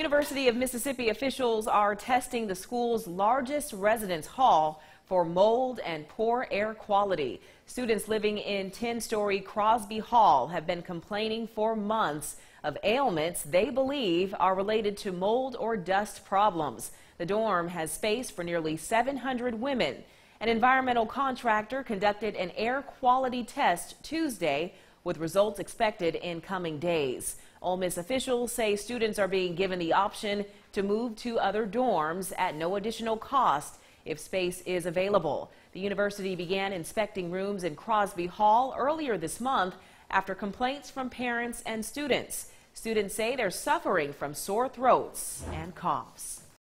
University of Mississippi officials are testing the school's largest residence hall for mold and poor air quality. Students living in 10-story Crosby Hall have been complaining for months of ailments they believe are related to mold or dust problems. The dorm has space for nearly 700 women. An environmental contractor conducted an air quality test Tuesday with results expected in coming days. Ole Miss officials say students are being given the option to move to other dorms at no additional cost if space is available. The university began inspecting rooms in Crosby Hall earlier this month after complaints from parents and students. Students say they're suffering from sore throats and coughs.